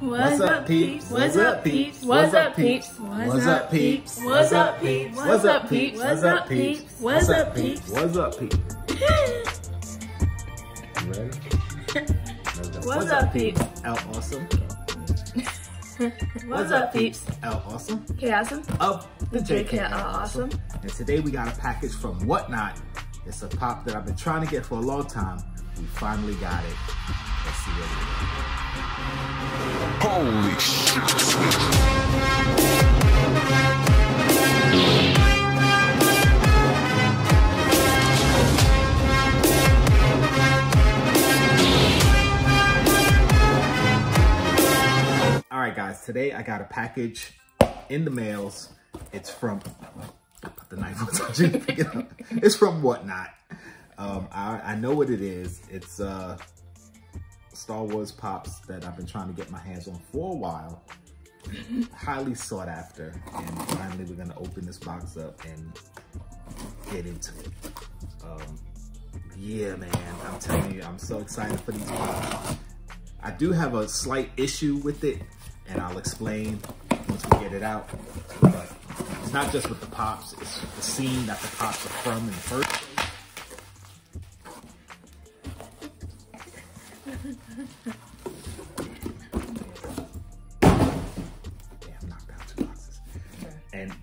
What's up, peeps? What's up, peeps? What's up, peeps? What's up, peeps? What's up, peeps? What's up, peeps? What's up, peeps? What's up, peeps? What's up, peeps? You ready? What's up, peeps? L Awesome. What's up, peeps? L Awesome K Awesome. of the JK Awesome. And today we got a package from Whatnot. It's a pop that I've been trying to get for a long time. We finally got it. Let's see what it is. Holy shit. All right, guys, today I got a package in the mails. It's from, I put the knife on so I didn't pick it up. It's from Whatnot. Um, I, I know what it is. It's uh, Star Wars Pops that I've been trying to get my hands on for a while. Highly sought after. And finally we're gonna open this box up and get into it. Um, yeah, man, I'm telling you, I'm so excited for these pops. I do have a slight issue with it, and I'll explain once we get it out. But it's not just with the pops, it's the scene that the pops are from in the first place.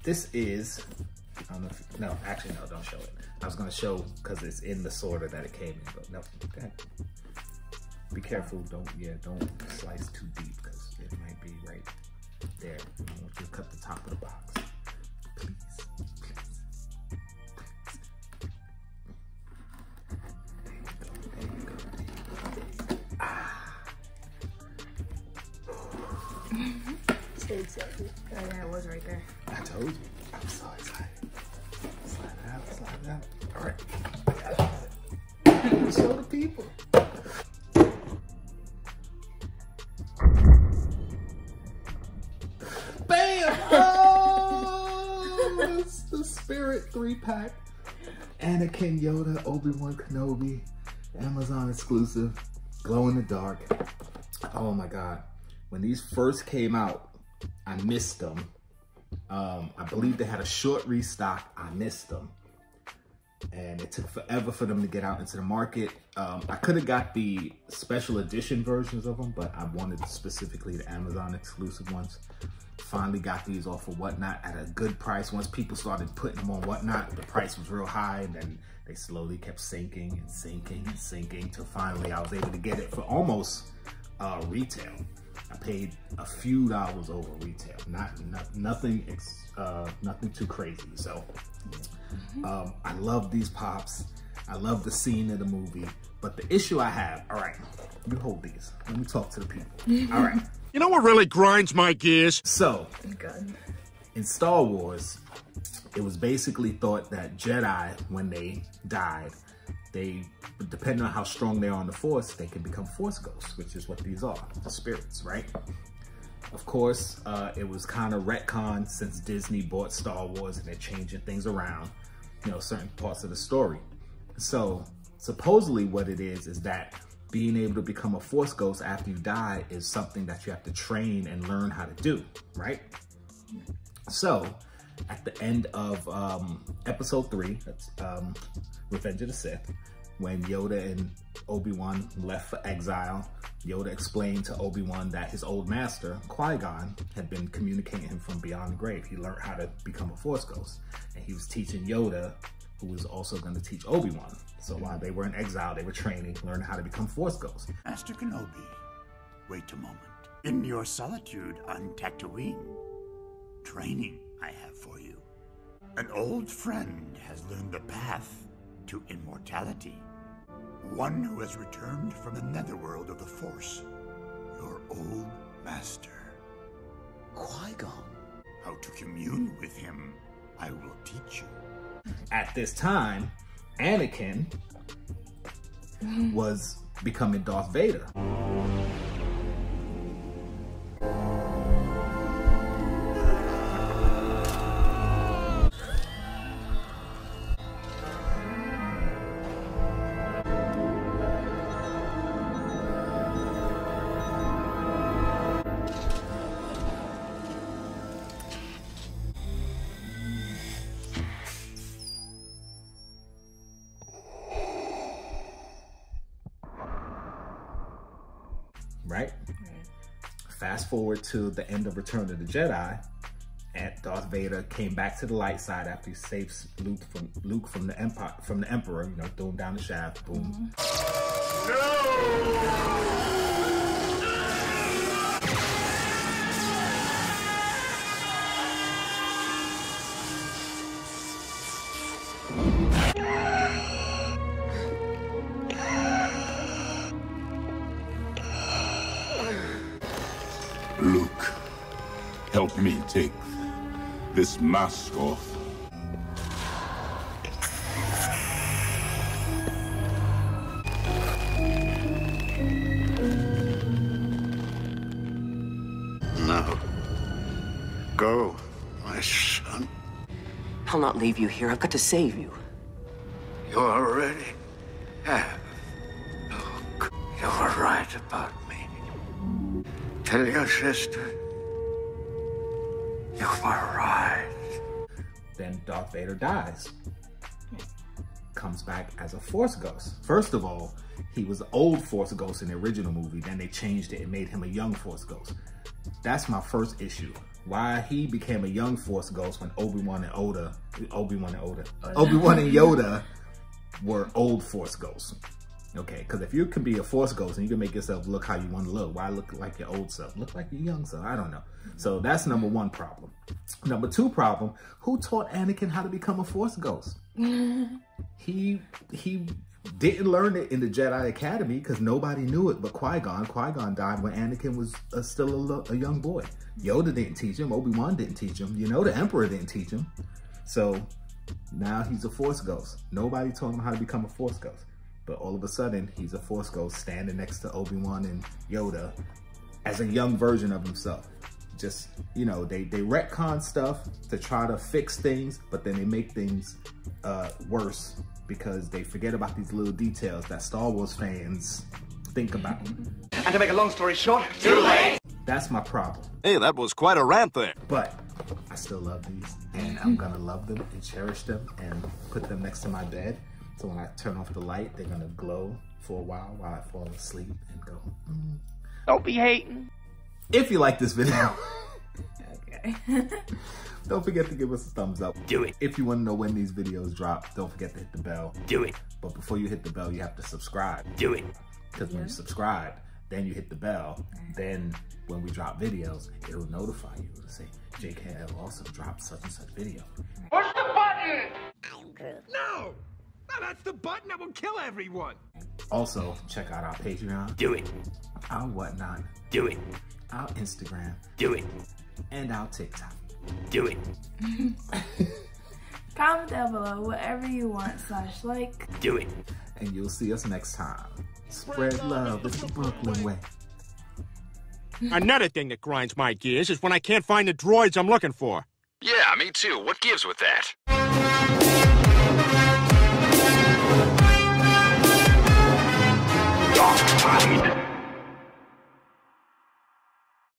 This is, I don't know if, no, actually, no, don't show it. I was gonna show because it's in the sorter that it came in, but no, ahead. Be careful, don't, yeah, don't slice too deep because it might be right there. I want you to cut the top of the box. Oh, yeah, it was right there. I told you, I'm so excited. Slide it out, slide it out. All right. Show the people. Bam! Oh, it's the Spirit three pack. Anakin, Yoda, Obi Wan Kenobi, Amazon exclusive, glow in the dark. Oh my God! When these first came out, I missed them. Um, I believe they had a short restock. I missed them. And it took forever for them to get out into the market. Um, I could have got the special edition versions of them, but I wanted specifically the Amazon exclusive ones. Finally got these off of Whatnot at a good price. Once people started putting them on Whatnot, the price was real high and then they slowly kept sinking and sinking and sinking till finally I was able to get it for almost uh, retail. I paid a few dollars over retail, not, not nothing, ex, uh, nothing too crazy. So um, I love these pops. I love the scene of the movie. But the issue I have, all right, let me hold these. Let me talk to the people. All right. You know what really grinds my gears? So Good. in Star Wars, it was basically thought that Jedi, when they died, they, depending on how strong they are on the Force, they can become Force ghosts, which is what these are, the spirits, right? Of course, uh, it was kind of retcon since Disney bought Star Wars and they're changing things around, you know, certain parts of the story. So supposedly what it is, is that being able to become a Force ghost after you die is something that you have to train and learn how to do, right? So at the end of um, episode three, that's um, Revenge of the Sith, when Yoda and Obi-Wan left for exile, Yoda explained to Obi-Wan that his old master, Qui-Gon, had been communicating him from beyond the grave. He learned how to become a Force ghost. And he was teaching Yoda, who was also going to teach Obi-Wan. So while they were in exile, they were training, learning how to become Force ghosts. Master Kenobi, wait a moment. In your solitude on Tatooine, training I have for you. An old friend has learned the path to immortality. One who has returned from the netherworld of the Force. Your old master. Qui-Gon. How to commune with him, I will teach you. At this time, Anakin was becoming Darth Vader. Right? Fast forward to the end of Return of the Jedi, and Darth Vader came back to the light side after he saves Luke from Luke from the Empire from the Emperor. You know, threw him down the shaft. Boom. Luke, help me take this mask off. No. Go, my son. I'll not leave you here. I've got to save you. You already have. Luke, you were right about me. Tell your sister. You were right. Then Darth Vader dies. Comes back as a Force Ghost. First of all, he was an old Force Ghost in the original movie. Then they changed it and made him a young Force Ghost. That's my first issue. Why he became a young Force Ghost when Obi-Wan and Oda, Obi-Wan and Oda, uh, Obi-Wan and Yoda were old Force Ghosts. Okay, because if you can be a Force Ghost and you can make yourself look how you want to look, why look like your old self? Look like your young self. I don't know. So that's number one problem. Number two problem, who taught Anakin how to become a Force Ghost? he he didn't learn it in the Jedi Academy because nobody knew it but Qui-Gon. Qui-Gon died when Anakin was uh, still a, a young boy. Yoda didn't teach him. Obi-Wan didn't teach him. You know, the Emperor didn't teach him. So now he's a Force Ghost. Nobody told him how to become a Force Ghost. But all of a sudden, he's a Force Ghost standing next to Obi-Wan and Yoda as a young version of himself. Just, you know, they, they retcon stuff to try to fix things, but then they make things uh, worse because they forget about these little details that Star Wars fans think about. And to make a long story short, too! late! That's my problem. Hey, that was quite a rant there. But I still love these and I'm gonna love them and cherish them and put them next to my bed. So when I turn off the light, they're gonna glow for a while while I fall asleep and go. "Mm." don't be hating. If you like this video, Okay. don't forget to give us a thumbs up. Do it. If you wanna know when these videos drop, don't forget to hit the bell. Do it. But before you hit the bell, you have to subscribe. Do it. Because when you subscribe, then you hit the bell. Then when we drop videos, it'll notify you. It'll say, JKL Awesome dropped such and such video. Push the button! No! No, that's the button that will kill everyone. Also, check out our Patreon, Do it. our whatnot, Do it. our Instagram, Do it. and our TikTok. Do it. Comment down below whatever you want slash like. Do it. And you'll see us next time. Spread love. It's the Brooklyn way. Another thing that grinds my gears is when I can't find the droids I'm looking for. Yeah, me too. What gives with that? Dark tide.